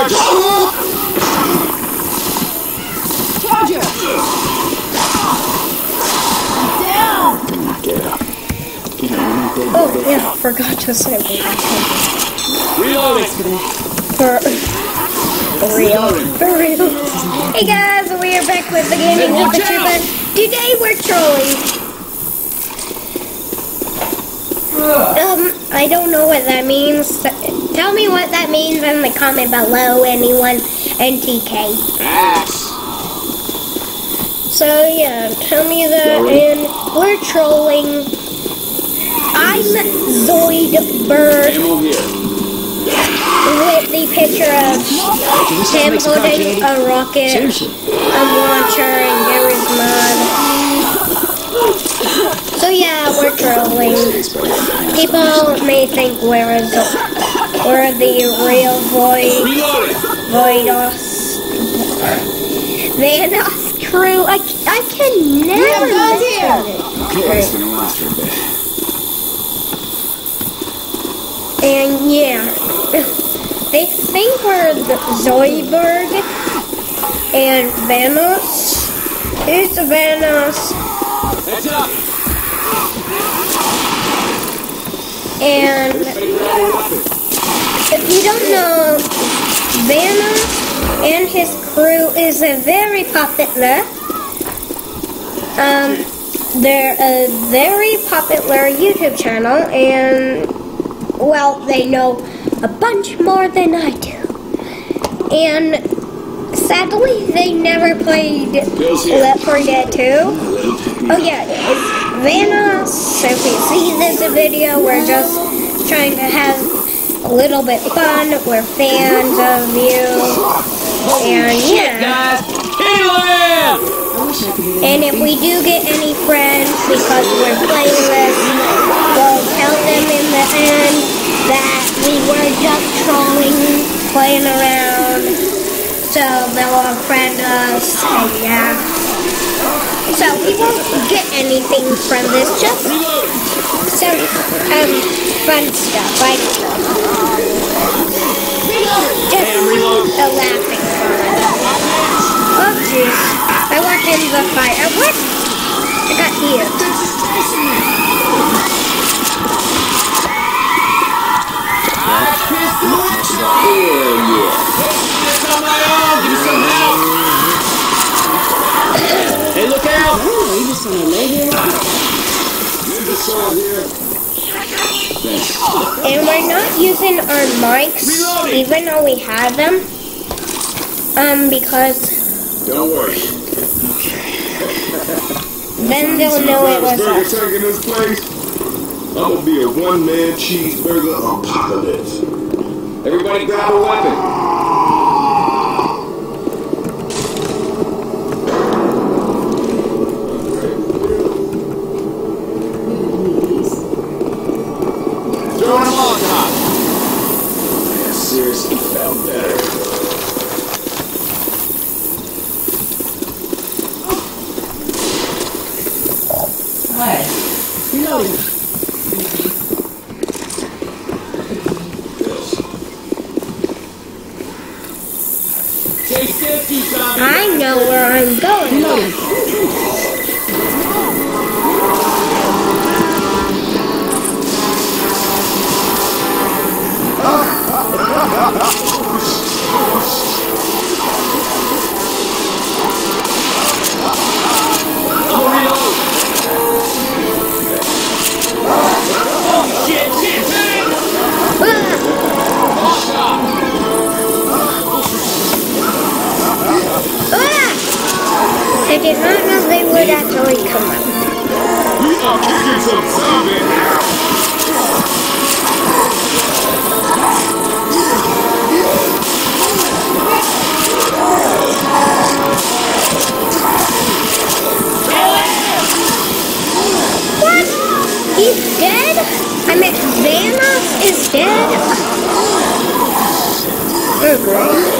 Charge! Charger! Down! Get up. Get up. We're not Oh, yeah, I forgot to say we Reloading! For for real. For real. Hey guys, we are back with the gaming with the Chupa. Today we're trolling. Um, I don't know what that means. Tell me what that means in the comment below, anyone, NTK. Axe! So yeah, tell me that, and we're trolling. I'm Zoidberg with the picture of him holding a rocket, a launcher, and Garry's Mod. So yeah, we're trolling. People may think we're a, we're the real Void Reloading! Voidos Vanoss crew. I, I can never We have guns miss here. it. Okay, gonna last for a bit. And yeah, they think we're the Zoidberg and Vanoss. Here's Vanoss, Heads up! And if you don't know, Vanoss and his crew is a very popular. Um, they're a very popular YouTube channel, and well, they know a bunch more than I do. And sadly, they never played Bill's here. Left 4 Dead 2. Oh yeah, it's Vanoss. If you see this video, we're just trying to have a little bit fun. We're fans of you. And yeah. And if we do get any friends because we're playing this, we'll tell them in the end that we were just trolling, playing around. So they'll unfriend us, and yeah. So we won't get anything from this, just some um, fun stuff, like And we're not using our mics, even though we have them. Um, because Don't worry. then they'll know it was us. taking this place. I'm gonna be a one-man cheeseburger apocalypse. Everybody grab a weapon. Throwing a Molotov. Seriously felt better. Stay safe, you zombies. I know where I'm going. Would actually come up. We are kicking some. What? He's dead? I mean, Vanoss is dead? Oh,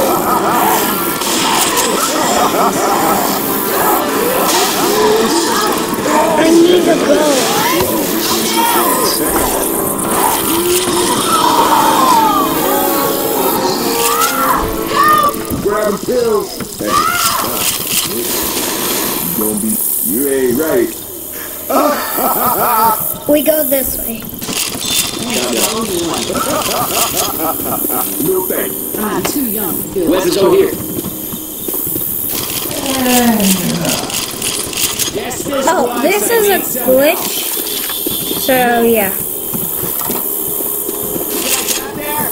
I need to go. Hey, stop. You gonna be, you ain't right. We go this way. No thanks. I'm too young to do it. Weapons over here. Yes, this Oh, this is a glitch. So yeah. help there.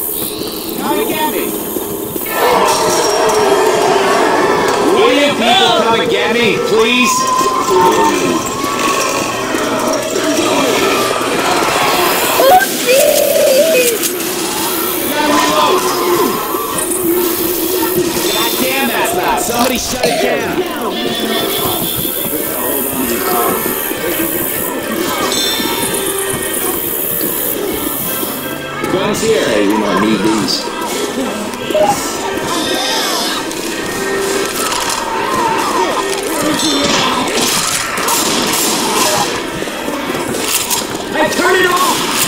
Come get me. Will you people come and get me, please? Oh, jeez! God damn, that's loud. Somebody shut it down. Guns here. Hey, we don't need these. Hey, turn it off!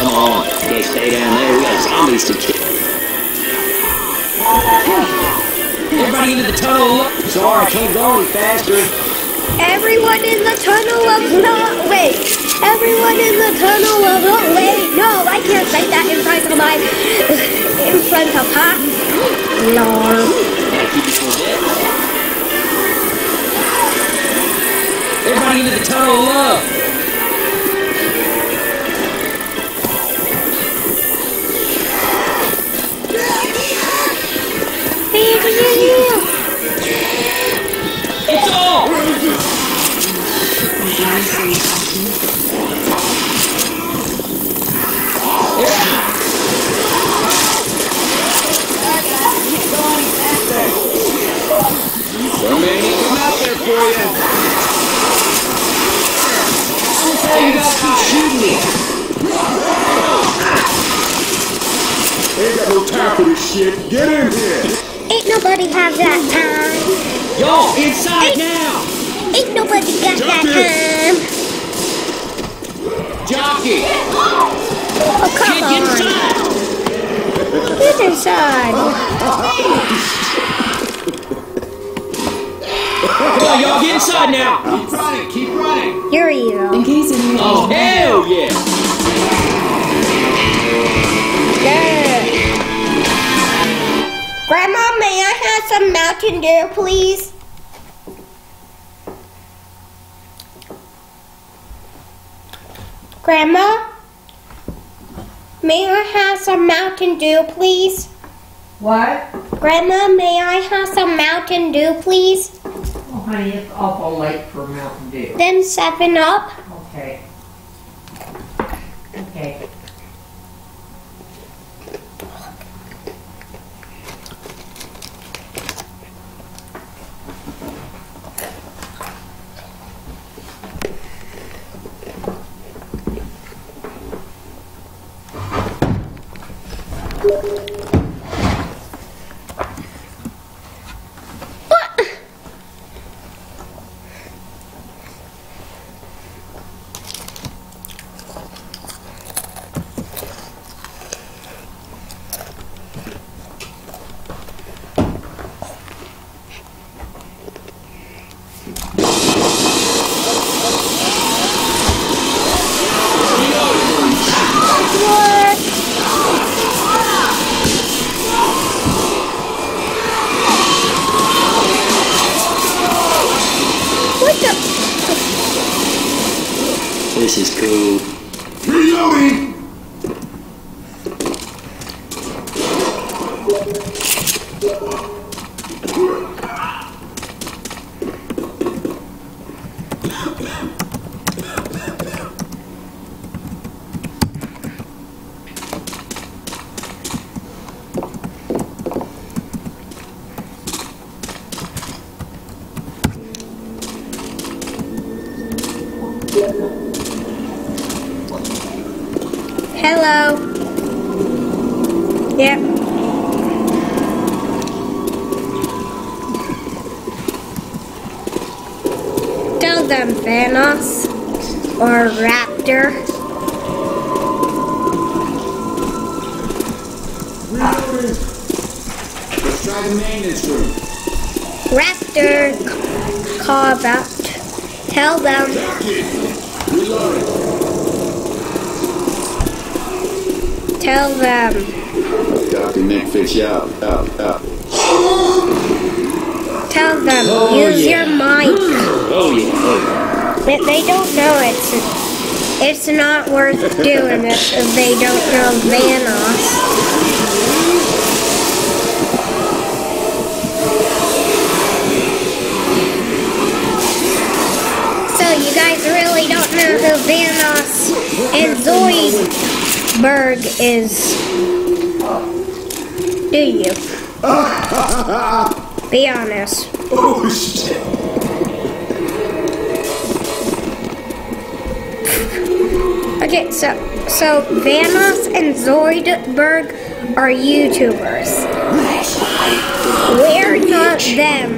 Come on, can't stay down there. We got zombies to kill. Everybody into the tunnel. Sorry, I can't go any faster. Everyone in the tunnel of not wait. Everyone in the tunnel of not wait. No, I can't say that in front of my in front of Pop. No. Gotta keep it from dead. Everybody into the tunnel of love. For you. Hey, you gotta keep shooting me. Ain't got no time for this shit. Get in here. Ain't nobody have that time. Yo, inside now. Ain't nobody got that time. Jockey, Oh come get on. inside. Get inside. Come y'all, get inside now. Keep running, keep running. You're evil. In case anyone Oh, hell yeah. Yeah. Grandma, may I have some Mountain Dew, please? Grandma, may I have some Mountain Dew, please? What? Grandma, may I have some Mountain Dew, please? Honey, it's awful late for Mountain Dew. Then 7 Up. Hello. Yep. Tell them Vanoss or Raptor. Reloading. Let's try the maintenance room. Raptor call about. Tell them Reloading. tell them Dr. Nick, fix you out, out, out. Tell them Oh, use yeah. your mic. Oh yeah, oh But they don't know it's it's not worth doing it if they don't know Vanoss. So you guys really don't know who Vanoss and Zoidberg is, do you? Be honest. Oh, shit. Okay, so so Vanoss and Zoidberg are YouTubers. We're not them.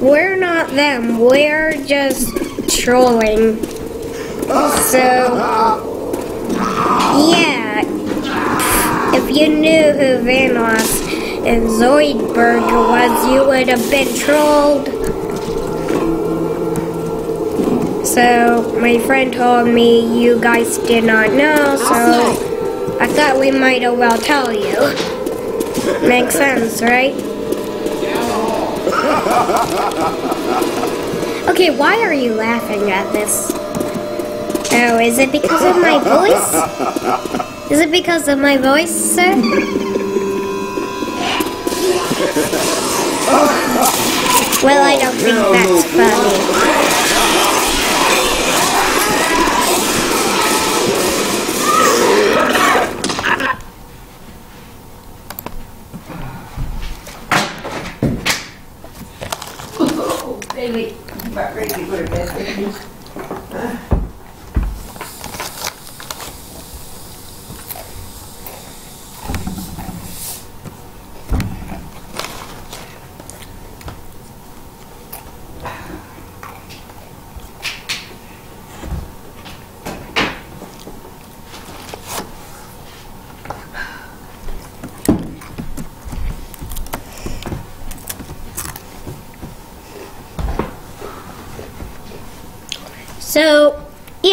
We're not them. We're just trolling. So yeah, if you knew who Vanoss and Zoidberg was, you would have been trolled. So my friend told me you guys did not know, so I thought we might as well tell you. Makes sense, right? Okay, why are you laughing at this? Oh, is it because of my voice? Is it because of my voice, sir? Well, I don't think that's funny.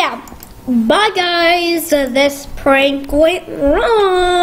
Yeah. Bye, guys. Uh, this prank went wrong.